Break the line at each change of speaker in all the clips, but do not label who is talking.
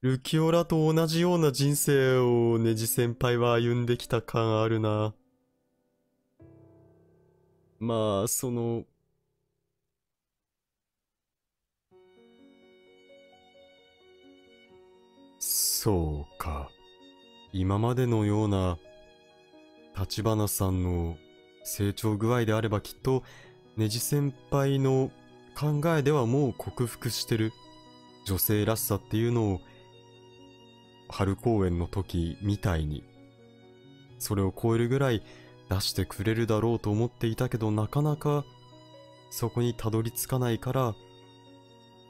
ルキオラと同じような人生をネジ先輩は歩んできた感あるな。まあ、その、そうか。今までのような立花さんの成長具合であればきっとネジ先輩の考えではもう克服してる女性らしさっていうのを春公演の時みたいにそれを超えるぐらい出してくれるだろうと思っていたけどなかなかそこにたどり着かないから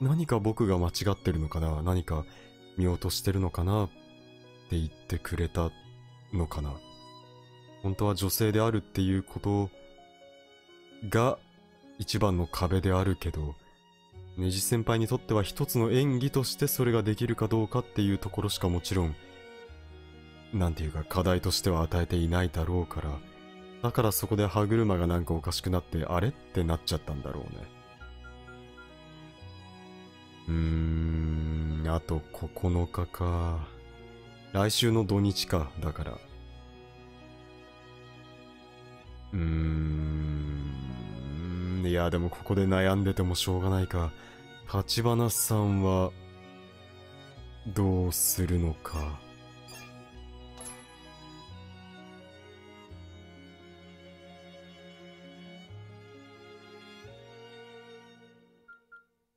何か僕が間違ってるのかな何か見落としてるのかなって言ってくれたのかな。本当は女性であるっていうことが一番の壁であるけどネジ先輩にとっては一つの演技としてそれができるかどうかっていうところしかもちろんなんていうか課題としては与えていないだろうからだからそこで歯車がなんかおかしくなってあれってなっちゃったんだろうね。うーんあと9日か。来週の土日かだから。うーんいやでもここで悩んでてもしょうがないか。立花さんはどうするのか？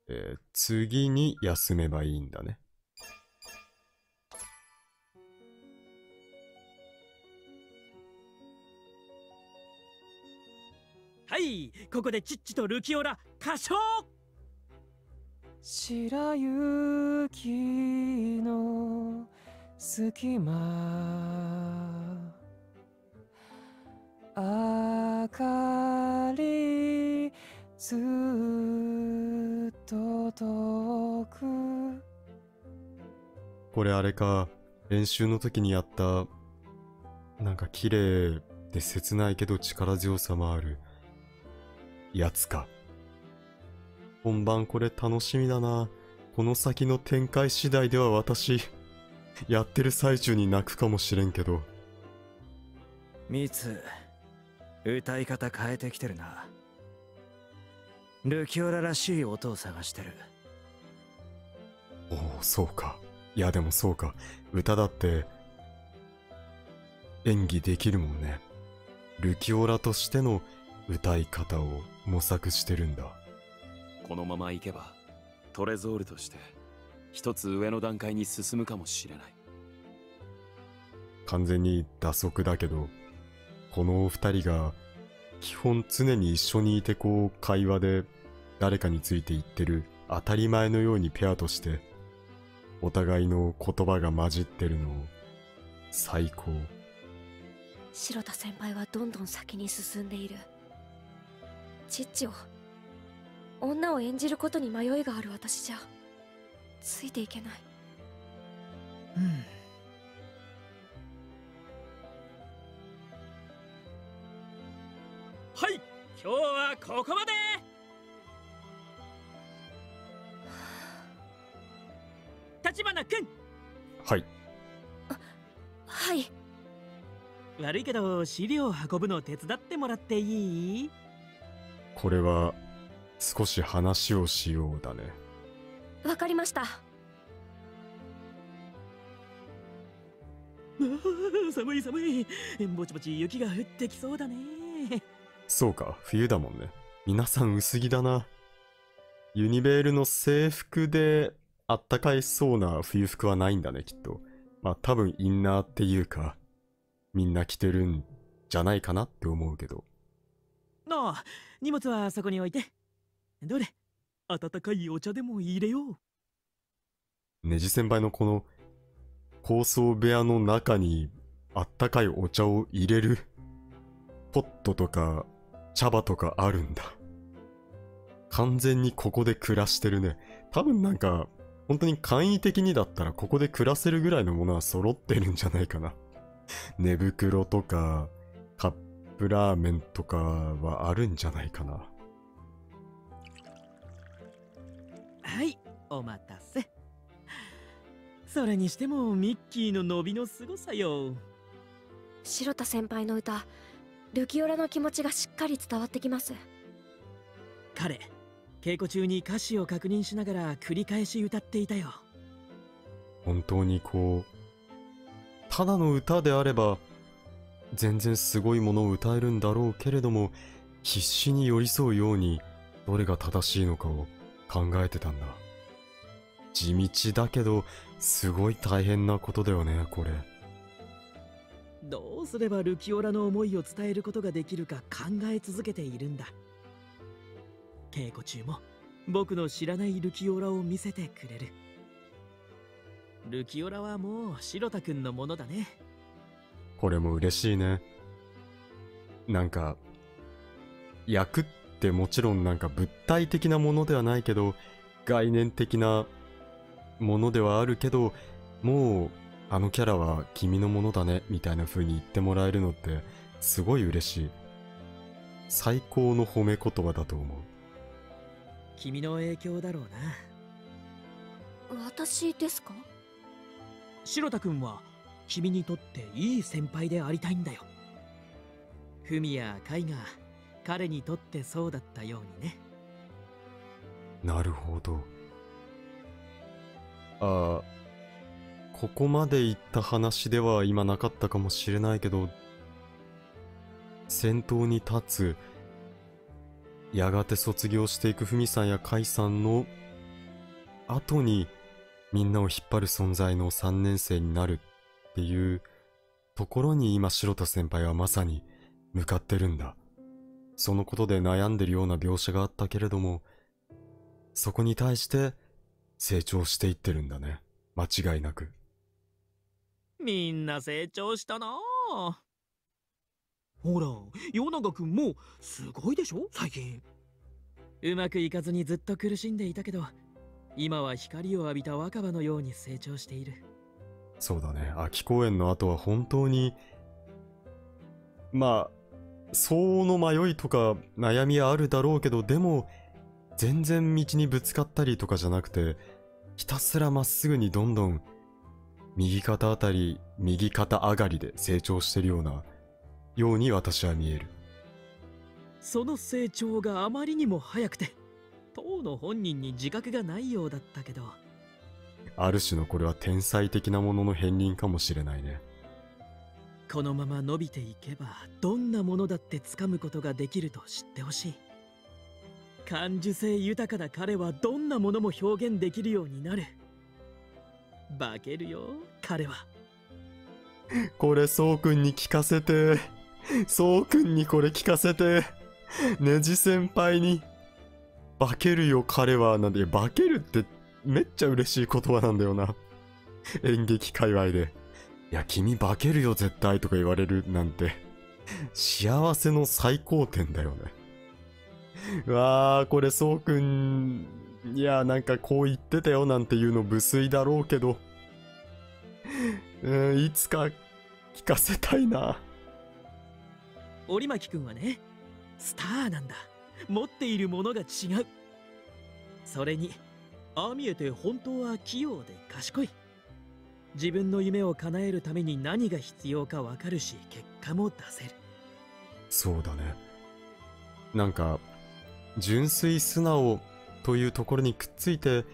えー次に休めばいいんだね。
はいここでチッチとルキオラ歌唱
白雪の隙間明かりずっと遠く。
これあれか練習の時にやったなんか綺麗で切ないけど力強さもあるやつか。本番これ楽しみだな。この先の展開次第では私やってる最中に泣くかもしれんけど。
ミツ歌い方変えてきてるな。ルキオラらしい音を探してる。
おおそうか。いやでもそうか。歌だって演技できるもんね。ルキオラとしての歌い方を模索してるんだ
このままいけばトレゾールとして一つ上の段階に進むかもしれない。
完全に打足だけどこのお二人が基本常に一緒にいてこう会話で誰かについて言ってる当たり前のようにペアとしてお互いの言葉が混じってるの最高。
白田先輩はどんどん先に進んでいる。チッチを女を演じることに迷いがある私じゃ。ついていけない。
うん。
はい今日はここまで。立花君
はい。
はい。
悪いけど資料を運ぶの手伝ってもらっていい？
これは少し話をしようだね。
わかりました。
寒い寒い。ぼちぼち雪が降ってきそうだね。
そうか冬だもんね。皆さん薄着だな。ユニベールの制服であったかいそうな冬服はないんだねきっと。まあ多分インナーっていうかみんな着てるんじゃないかなって思うけど。
なあ荷物はそこに置いてどれ？温かいお茶でも入れよう
ネジ先輩のこの高層部屋の中にあったかいお茶を入れるポットとか茶葉とかあるんだ。完全にここで暮らしてるね。多分なんか本当に簡易的にだったらここで暮らせるぐらいのものは揃ってるんじゃないかな。寝袋とかカップラーメンとかはあるんじゃないかな。
はいお待たせ。それにしてもミッキーの伸びの凄さよ。
白田先輩の歌ルキオラの気持ちがしっかり伝わってきます。
彼稽古中に歌詞を確認しながら繰り返し歌っていたよ。
本当にこうただの歌であれば全然すごいものを歌えるんだろうけれども必死に寄り添うようにどれが正しいのかを考えてたんだ。地道だけどすごい大変なことだよねこれ。
どうすればルキオラの思いを伝えることができるか考え続けているんだ。稽古中も僕の知らないルキオラを見せてくれる。ルキオラはもう白田くんのものだね。
これも嬉しいね。なんか役ってもちろんなんか物体的なものではないけど概念的なものではあるけどもうあのキャラは君のものだねみたいな風に言ってもらえるのってすごい嬉しい。最高の褒め言葉だと思う。
君の影響だろうな。
私ですか？
白田くんは君にとっていい先輩でありたいんだよ。フミやカイが彼にとってそうだったようにね。
なるほど。ああここまで言った話では今なかったかもしれないけど先頭に立つやがて卒業していくふみさんやかいさんの後にみんなを引っ張る存在の3年生になるっていうところに今白田先輩はまさに向かってるんだ。そのことで悩んでるような描写があったけれどもそこに対して成長していってるんだね。間違いなく。
みんな成長したな。あほら世永くんもすごいでしょ？最近。うまくいかずにずっと苦しんでいたけど今は光を浴びた若葉のように成長している。
そうだね。秋公演の後は本当にまあ相応の迷いとか悩みはあるだろうけどでも全然道にぶつかったりとかじゃなくてひたすらまっすぐにどんどん右肩あたり右肩上がりで成長してるようなように私は見える。
その成長があまりにも早くて当の本人に自覚がないようだったけど。
ある種のこれは天才的なものの片鱗かもしれないね
このまま伸びていけばどんなものだって掴むことができると知ってほしい。感受性豊かな彼はどんなものも表現できるようになる。化けるよ彼は。
これそうくんに聞かせて。そうくんにこれ聞かせて。ネジ先輩に。化けるよ彼はなんで化けるってめっちゃ嬉しい言葉なんだよな。演劇界隈で。いや君化けるよ絶対とか言われるなんて。幸せの最高点だよね。うわーこれそうくんいやなんかこう言ってたよなんていうの無粋だろうけど。うんいつか聞かせたいな。
折巻くんはねスターなんだ。持っているものが違う。それにああ見えて本当は器用で賢い。自分の夢を叶えるために何が必要かわかるし結果も出せる。
そうだね。なんか純粋素直というところにくっついて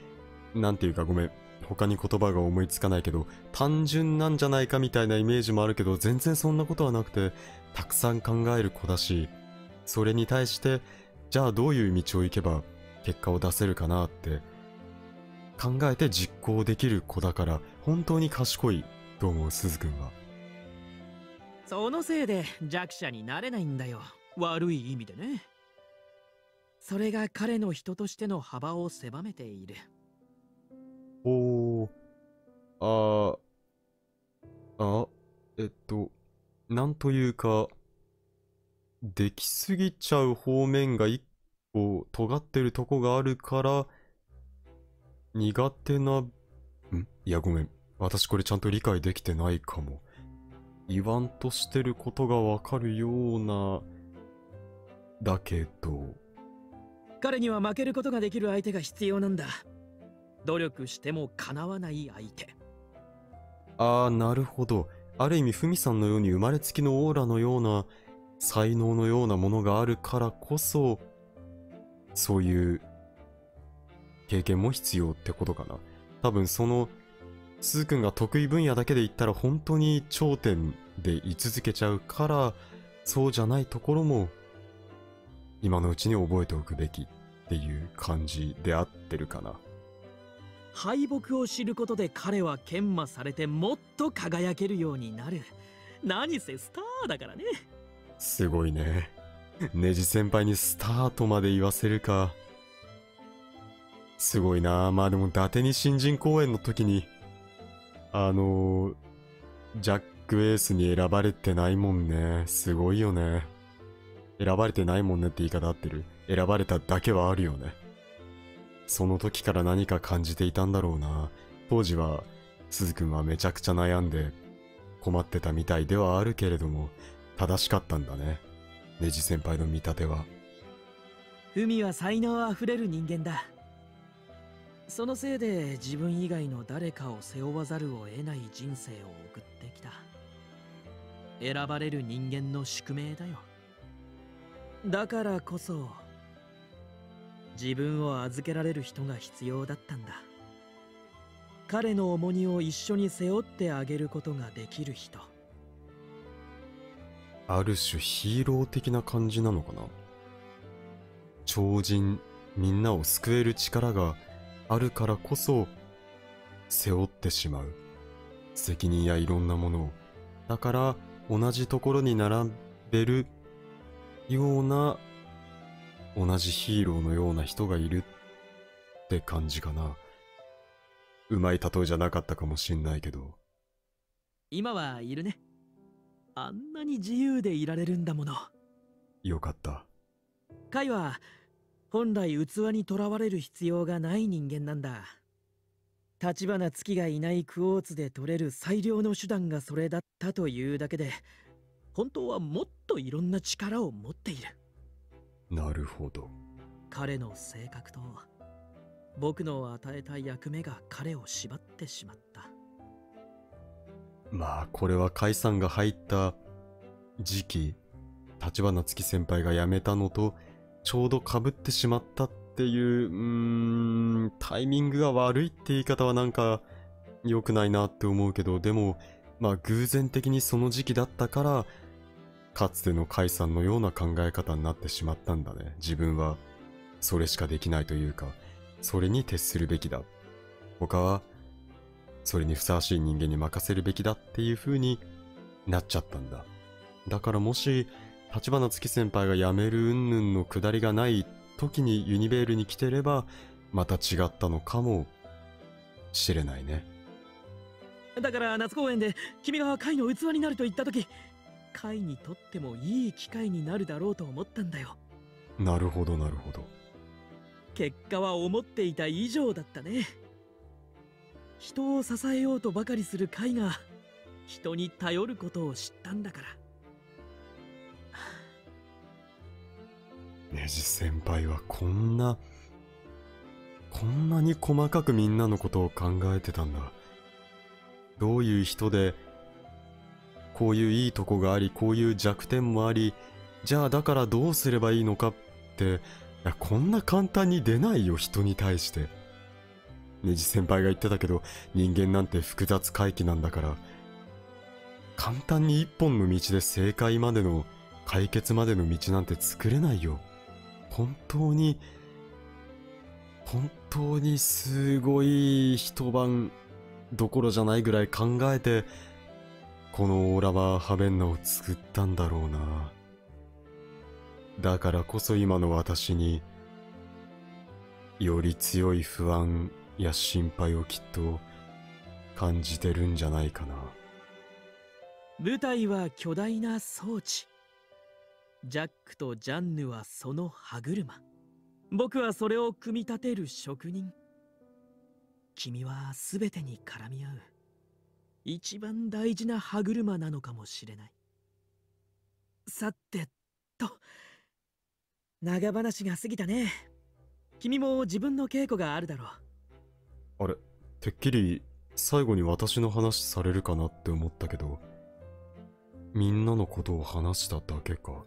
なんていうかごめん他に言葉が思いつかないけど単純なんじゃないかみたいなイメージもあるけど全然そんなことはなくてたくさん考える子だしそれに対してじゃあどういう道を行けば結果を出せるかなって考えて実行できる子だから本当に賢いと思う鈴くんは。
そのせいで弱者になれないんだよ。悪い意味でね。それが彼の人としての幅を狭めている。
おー。あー。あえっとなんというかできすぎちゃう方面が一個尖ってるとこがあるから苦手なん？いやごめん。私これちゃんと理解できてないかも。言わんとしてることがわかるようなだけど。
彼には負けることができる相手が必要なんだ。努力しても叶わない相手。
ああ、なるほど。ある意味、ふみさんのように生まれつきのオーラのような、才能のようなものがあるからこそ、そういう経験も必要ってことかな。多分その、すーくんが得意分野だけで言ったら本当に頂点で居続けちゃうから、そうじゃないところも、今のうちに覚えておくべきっていう感じで合ってるかな。
敗北を知ることで彼は研磨されてもっと輝けるようになる何せスターだからね
すごいね。ネジ先輩にスタートまで言わせるか。すごいなまあでも伊達に新人公演の時に、あのー、ジャックエースに選ばれてないもんね。すごいよね。選ばれてないもんねって言い方合ってる。選ばれただけはあるよね。その時から何か感じていたんだろうな。当時は、鈴くんはめちゃくちゃ悩んで困ってたみたいではあるけれども、正しかったんだね。ネジ先輩の見立ては。
フミは才能あふれる人間だそのせいで自分以外の誰かを背負わざるを得ない人生を送ってきた。選ばれる人間の宿命だよ。だからこそ自分を預けられる人が必要だったんだ。彼の重荷を一緒に背負ってあげることができる人。
ある種ヒーロー的な感じなのかな？超人、みんなを救える力があるからこそ、背負ってしまう。責任やいろんなものを。だから、同じところに並べるような、同じヒーローのような人がいるって感じかな。うまい例えじゃなかったかもしんないけど。
今はいるねあんなに自由でいられるんだもの
よかった。
カイは本来器にとらわれる必要がない人間なんだ。立花月がいないクォーツで取れる最良の手段がそれだったというだけで本当はもっといろんな力を持っている。
なるほど。
彼の性格と僕の与えた役目が彼を縛ってしまった。
まあ、これは甲斐さんが入った時期、立花月先輩が辞めたのと、ちょうど被ってしまったっていう、うーん、タイミングが悪いって言い方はなんか良くないなって思うけど、でも、まあ偶然的にその時期だったから、かつての甲斐さんのような考え方になってしまったんだね。自分は、それしかできないというか、それに徹するべきだ。他は、それにふさわしい人間に任せるべきだっていう風になっちゃったんだ。だからもし、立花月先輩が辞める云々のくだりがない時にユニベールに来てれば、また違ったのかもしれないね。
だから夏公演で君がカイの器になると言った時カイにとってもいい機会になるだろうと思ったんだよ
なるほどなるほど。
結果は思っていた以上だったね人を支えようとばかりするカイが人に頼ることを知ったんだから
ネジ先輩はこんな、こんなに細かくみんなのことを考えてたんだ。どういう人で、こういういいとこがあり、こういう弱点もあり、じゃあだからどうすればいいのかって、いやこんな簡単に出ないよ、人に対して。ネジ先輩が言ってたけど、人間なんて複雑回帰なんだから、簡単に一本の道で正解までの、解決までの道なんて作れないよ。本当に、本当にすごい一晩どころじゃないぐらい考えて、このオーラバーハベンナを作ったんだろうな。だからこそ今の私に、より強い不安や心配をきっと感じてるんじゃないかな。
舞台は巨大な装置ジャックとジャンヌはその歯車。僕はそれを組み立てる職人。君は全てに絡み合う。一番大事な歯車なのかもしれない。さてと。長話が過ぎたね。君も自分の稽古があるだろう。
あれ、てっきり最後に私の話されるかなって思ったけど、みんなのことを話しただけか。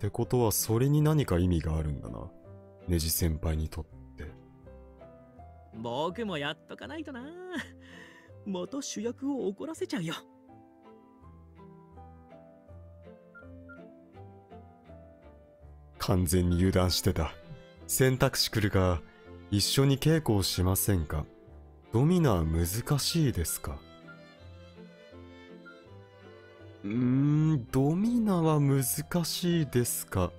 ってことはそれに何か意味があるんだな。ネジ先輩にとって。
僕もやっとかないとな元主役を怒らせちゃうよ
完全に油断してた。選択肢来るが、一緒に稽古をしませんか？ドミナー難しいですか？うーん、ドミナは難しいですか？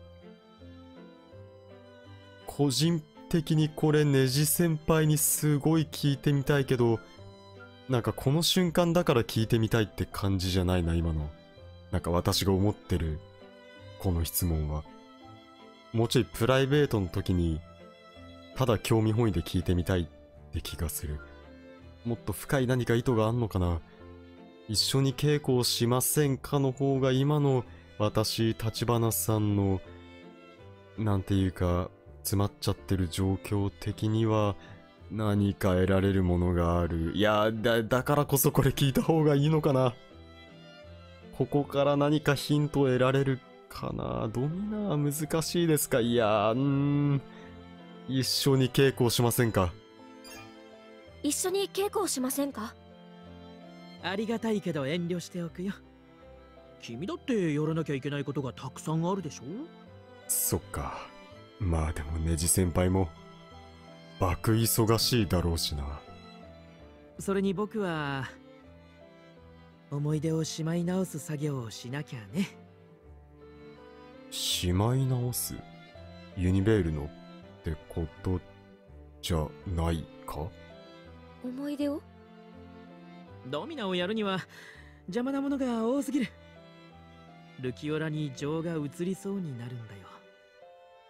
個人的にこれネジ先輩にすごい聞いてみたいけど、なんかこの瞬間だから聞いてみたいって感じじゃないな、今の。なんか私が思ってる、この質問は。もうちょいプライベートの時に、ただ興味本位で聞いてみたいって気がする。もっと深い何か意図があんのかな？一緒に稽古をしませんかの方が今の私、立花さんの、なんていうか、詰まっちゃってる状況的には、何か得られるものがある。いや、だ、だからこそこれ聞いた方がいいのかな。ここから何かヒント得られるかな。ドミナー難しいですか？いや、うん。一緒に稽古をしませんか？
一緒に稽古をしませんか？
ありがたいけど遠慮しておくよ。君だってやらなきゃいけないことがたくさんあるでしょ？
そっか。まあでもネジ先輩も、爆忙しいだろうしな。
それに僕は思い出をしまい直す作業をしなきゃね。
しまい直す？ユニベールのってことじゃないか？
思い出を？
ドミナをやるには邪魔なものが多すぎるルキオラに情が移りそうになるんだよ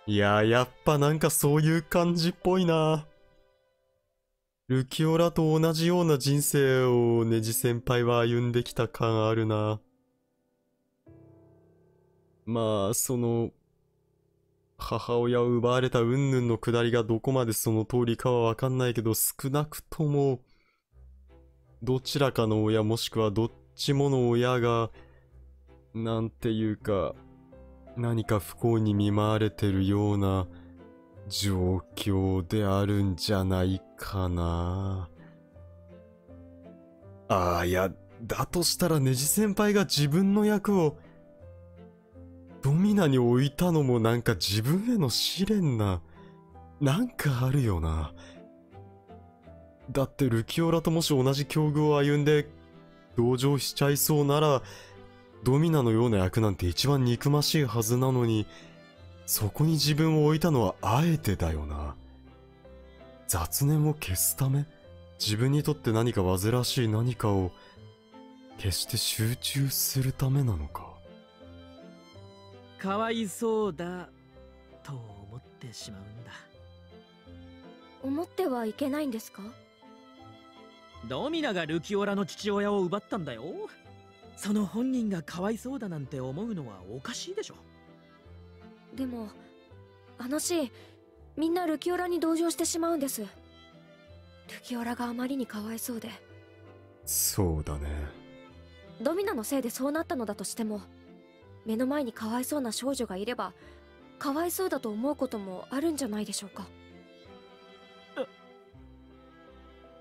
いや、やっぱなんかそういう感じっぽいな。ルキオラと同じような人生をネジ先輩は歩んできた感あるな。まあ、その、母親を奪われた云々のくだりがどこまでその通りかはわかんないけど、少なくとも、どちらかの親もしくはどっちもの親が、なんていうか、何か不幸に見舞われてるような状況であるんじゃないかな。ああ、いや、だとしたらネジ先輩が自分の役をドミナに置いたのもなんか自分への試練な、なんかあるよな。だってルキオラともし同じ境遇を歩んで同情しちゃいそうなら、ドミナのような役なんて一番憎ましいはずなのに、そこに自分を置いたのはあえてだよな。雑念を消すため自分にとって何か煩わしい何かを決して集中するためなのか。
かわいそうだと思ってしまうんだ
思ってはいけないんですか？
ドミナがルキオラの父親を奪ったんだよ。その本人がかわいそうだなんて思うのはおかしいでしょ。
でもあのシーンみんなルキオラに同情してしまうんです。ルキオラがあまりにかわいそうで。
そうだね。
ドミナのせいでそうなったのだとしても目の前にかわいそうな少女がいればかわいそうだと思うこともあるんじゃないでしょうか。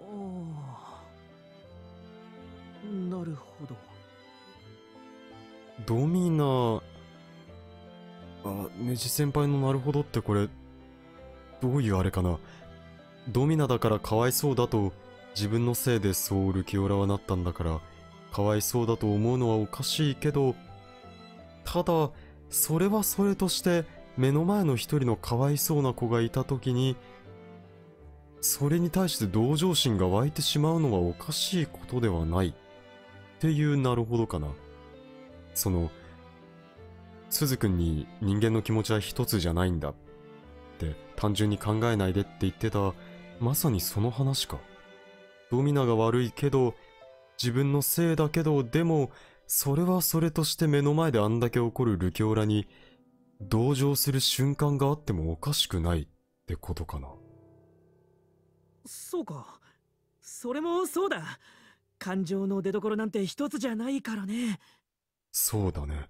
おおなるほど
ドミナ、あ、ネジ先輩のなるほどってこれ、どういうあれかな。ドミナだからかわいそうだと、自分のせいでそうルキオラはなったんだから、かわいそうだと思うのはおかしいけど、ただ、それはそれとして、目の前の一人のかわいそうな子がいた時に、それに対して同情心が湧いてしまうのはおかしいことではない。っていうなるほどかな。その、鈴くんに人間の気持ちは一つじゃないんだって単純に考えないでって言ってた、まさにその話か。ドミナが悪いけど、自分のせいだけど、でも、それはそれとして目の前であんだけ起こるルキオラに、同情する瞬間があってもおかしくないってことかな。
そうかそれもそうだ感情の出所なんて一つじゃないからね
そうだね。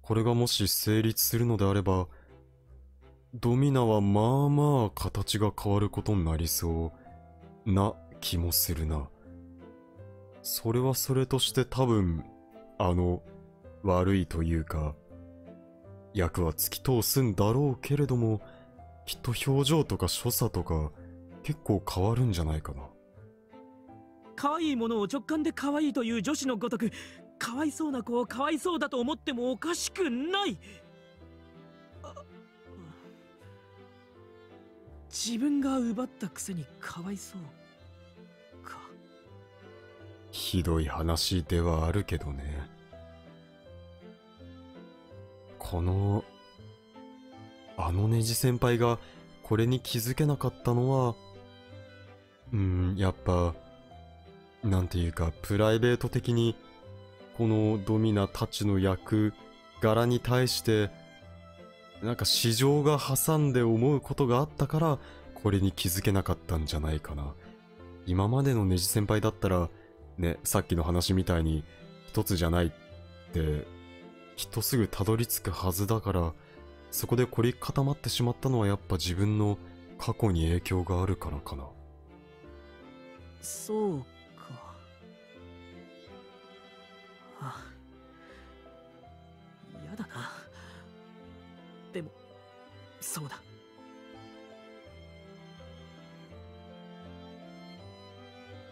これがもし成立するのであれば、ドミナはまあまあ形が変わることになりそうな気もするな。それはそれとして多分、あの、悪いというか、役は突き通すんだろうけれども、きっと表情とか所作とか結構変わるんじゃないかな。
可愛いものを直感で可愛いという女子のごとくかわいそうな子をかわいそうだと思ってもおかしくない自分が奪ったくせにかわいそうか
ひどい話ではあるけどね。この、あのネジ先輩がこれに気づけなかったのは、うん、やっぱ、なんていうか、プライベート的に、このドミナたちの役柄に対して、なんか市場が挟んで思うことがあったから、これに気づけなかったんじゃないかな。今までのネジ先輩だったら、ね、さっきの話みたいに、一つじゃないって、きっとすぐたどり着くはずだから、そこで凝り固まってしまったのはやっぱ自分の過去に影響があるからかな。
そうかあやだな。でもそうだ。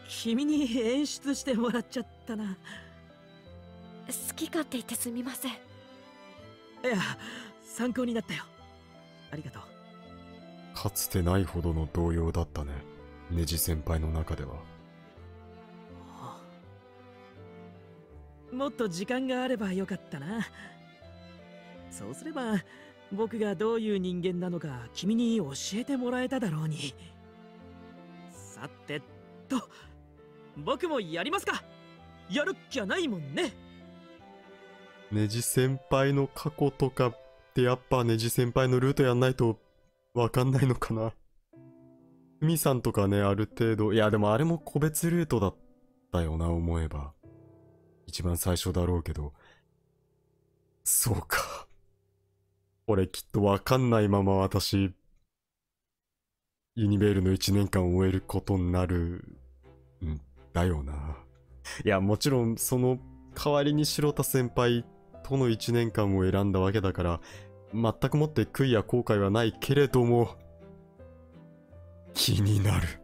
君に演出してもらっちゃったな。
好き勝手言ってすみません。
いや参考になったよ。ありがとう。
かつてないほどの動揺だったね。ネジ先輩の中では。
もっと時間があればよかったな。そうすれば僕がどういう人間なのか君に教えてもらえただろうに。さてと僕もやりますか。やるっきゃないもんね。
ネジ先輩の過去とかってやっぱネジ先輩のルートやんないとわかんないのかな。ふみさんとかね、ある程度、いやでもあれも個別ルートだったよな、思えば。一番最初だろうけど。そうか。俺きっとわかんないまま私、ユニベールの1年間を終えることになるんだよな。いや、もちろんその代わりに白田先輩との1年間を選んだわけだから、全くもって悔いや後悔はないけれども、気になる。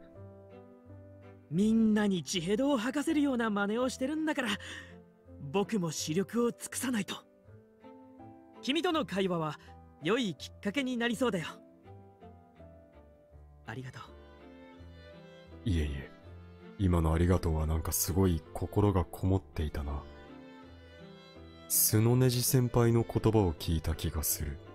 みんなに地ヘドを吐かせるような真似をしてるんだから僕も視力を尽くさないと君との会話は良いきっかけになりそうだよありがとう
いえいえ、今のありがとうはなんかすごい心がこもっていたな。素のネジ先輩の言葉を聞いた気がする。「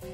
Bye.